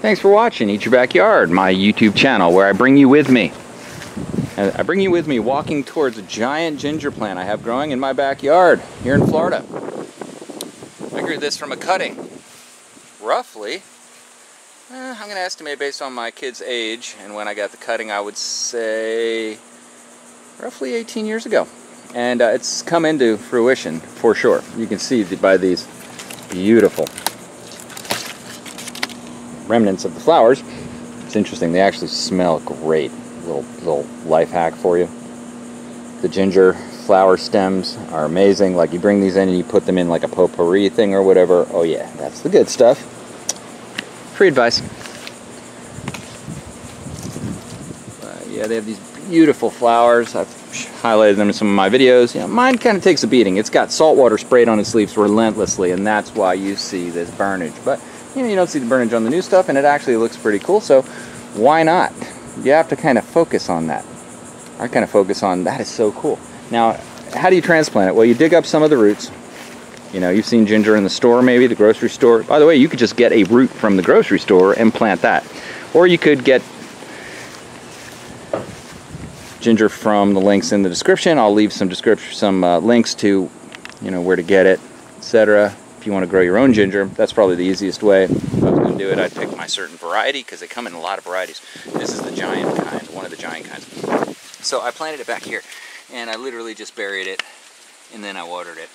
Thanks for watching Eat Your Backyard, my YouTube channel where I bring you with me. I bring you with me walking towards a giant ginger plant I have growing in my backyard here in Florida. I grew this from a cutting, roughly eh, I'm going to estimate based on my kid's age and when I got the cutting, I would say roughly 18 years ago. And uh, it's come into fruition for sure. You can see by these beautiful remnants of the flowers. It's interesting, they actually smell great. Little, little life hack for you. The ginger flower stems are amazing. Like you bring these in and you put them in like a potpourri thing or whatever. Oh yeah, that's the good stuff. Free advice. Uh, yeah, they have these beautiful flowers. I've highlighted them in some of my videos. You know, mine kind of takes a beating. It's got salt water sprayed on its leaves relentlessly, and that's why you see this burnage. But you know, you don't see the burnage on the new stuff, and it actually looks pretty cool, so why not? You have to kind of focus on that. I kind of focus on, that is so cool. Now, how do you transplant it? Well, you dig up some of the roots. You know, you've seen ginger in the store maybe, the grocery store. By the way, you could just get a root from the grocery store and plant that. Or you could get ginger from the links in the description. I'll leave some description, some uh, links to, you know, where to get it, etc if you want to grow your own ginger, that's probably the easiest way. If I was going to do it, I'd pick my certain variety because they come in a lot of varieties. This is the giant kind, one of the giant kinds. So I planted it back here, and I literally just buried it, and then I watered it,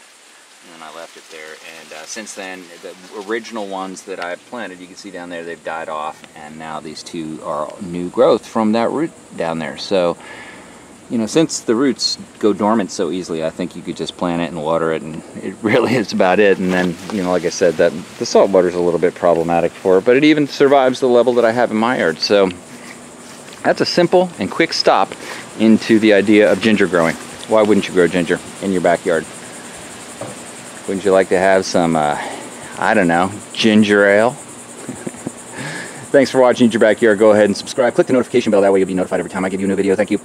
and then I left it there. And uh, since then, the original ones that I planted, you can see down there, they've died off, and now these two are new growth from that root down there. So you know, since the roots go dormant so easily, I think you could just plant it and water it, and it really is about it. And then, you know, like I said, that the salt water is a little bit problematic for it, but it even survives the level that I have in my yard. So that's a simple and quick stop into the idea of ginger growing. Why wouldn't you grow ginger in your backyard? Wouldn't you like to have some, uh, I don't know, ginger ale? Thanks for watching Eat Your Backyard. Go ahead and subscribe. Click the notification bell. That way you'll be notified every time I give you a new video. Thank you.